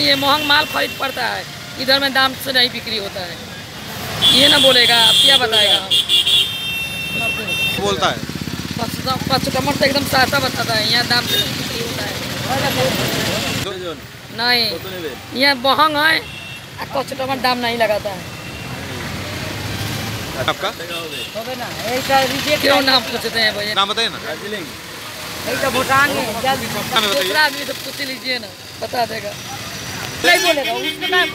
ये महंग माल खरीद पड़ता है। इधर में दाम से नहीं बिक्री होता है। ये ना बोलेगा अब क्या बताएगा? बोलता है? कस्टमर तो एकदम सस्ता बताता है यहाँ दाम से नहीं बिक्री होता है। नहीं यहाँ महंग है कस्टमर दाम नहीं लगाता है। आपका? क्यों नाम पूछते हैं भैया? नाम बताइए ना। भूटान में जल्द नाम बताइए। दूसरा आदमी से पूछ लीजिए ना बता देगा। नहीं बोलेगा उसका नाम